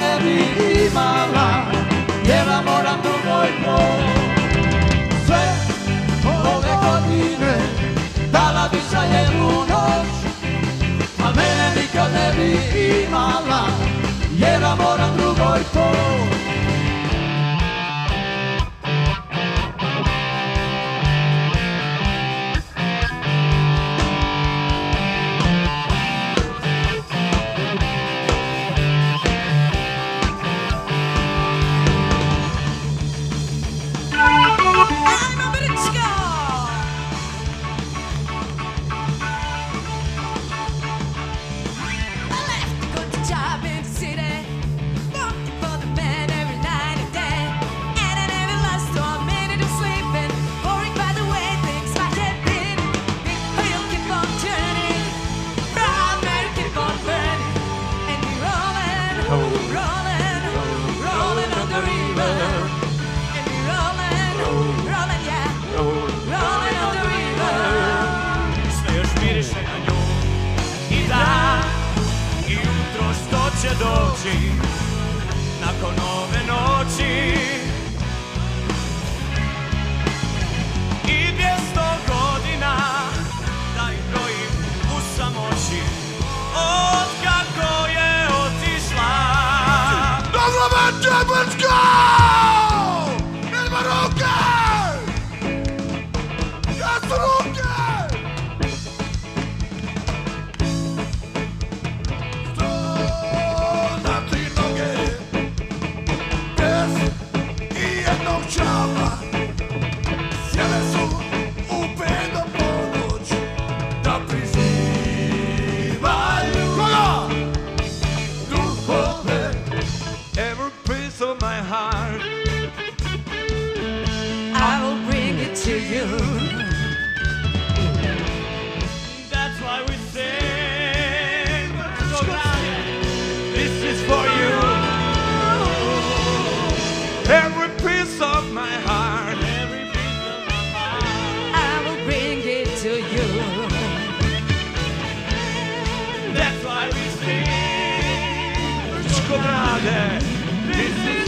ne bi imala Jer ja moram drugoj Sve ove godine Dala bi sa jednu noć A mene nikad ne bi imala Jer ja moram drugoj poć će doći Nakon ove noći. I dvjesto godina Da ih brojim u samoći. Od kako je otišla. Dobro večer, Brčko! scontrate,